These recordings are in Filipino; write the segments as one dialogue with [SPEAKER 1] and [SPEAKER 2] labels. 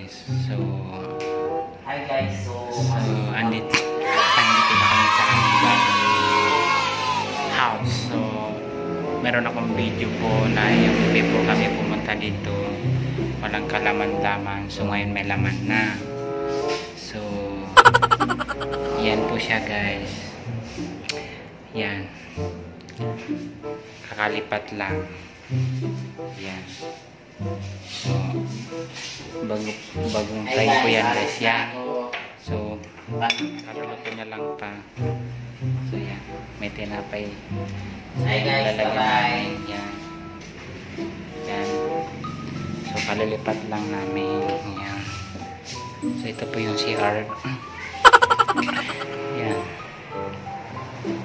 [SPEAKER 1] guys. So,
[SPEAKER 2] Hi guys, so,
[SPEAKER 1] so andito, andito na kami sa bagong house. So, meron akong video po na yung before kami pumunta dito, walang kalaman-laman. So, ngayon may laman na. So, yan po siya guys. Yan. Kakalipat lang. Yan. So, bago, bagong try ko yan
[SPEAKER 2] guys.
[SPEAKER 1] Yan. So, kaluluto niya lang pa. So, yan. May tinapay. So,
[SPEAKER 2] Hi guys,
[SPEAKER 1] lalagyan namin Yan. Yan. So, kalilipat lang namin. Yan. So, ito po yung CR. yan.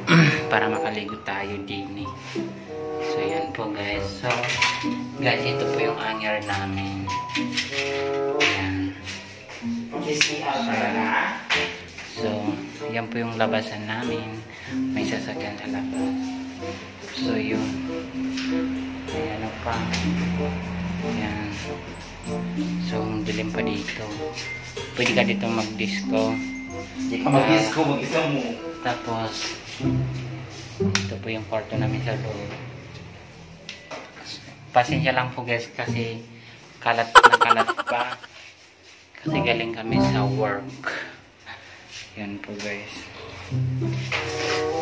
[SPEAKER 1] Para makaligo tayo din eh. So, yan po guys. So, guys, ito po yung anyar namin. Yan.
[SPEAKER 2] PCL talaga.
[SPEAKER 1] So, yan po yung labasan namin. May sasakyan sa labas. So, yun. May ano pa. Yan. So, dilim pa dito. Pwede ka dito mag-disco.
[SPEAKER 2] Hindi ka mag-disco, mag-isa mo.
[SPEAKER 1] Tapos, ito po yung kwarto namin sa loob. Pasensya lang po guys kasi kalat na kalat pa. Kasi galing kami sa work. Yan po guys.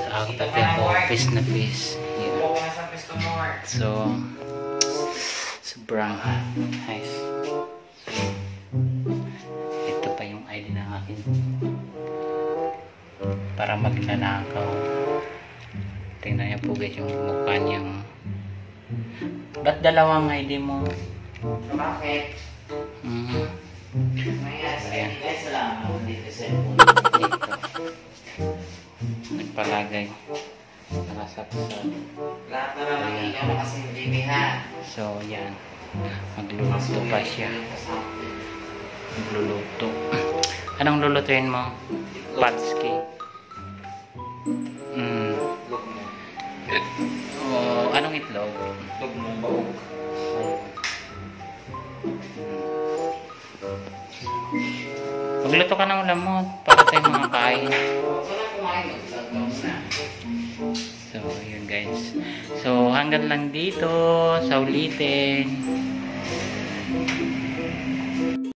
[SPEAKER 1] Sa so, tabi ko, office na
[SPEAKER 2] Pesto North.
[SPEAKER 1] So, sobrang nice. Ito pa yung ID ng akin. Para magnanakaw. Tingnan niyo po guys yung mukha niyang... Ba't dalawang ID mo?
[SPEAKER 2] Bakit?
[SPEAKER 1] Mhm.
[SPEAKER 2] May asa.
[SPEAKER 1] Ayan.
[SPEAKER 2] Guys, wala ako dito sa cellphone.
[SPEAKER 1] Nagpalagay. Nakasaksak.
[SPEAKER 2] Lahat na lang nakikita mo kasi hindi bihan.
[SPEAKER 1] So, yan. Magluluto pa siya. Magluluto. Anong lulutuin mo? Patski. Anong itlog?
[SPEAKER 2] Itlog mo baog.
[SPEAKER 1] Magluto ka ng ulam para tayo makakain.
[SPEAKER 2] Huwag ka na kumain. Itlog mo na.
[SPEAKER 1] So, yun guys. So, hanggang lang dito sa ulitin.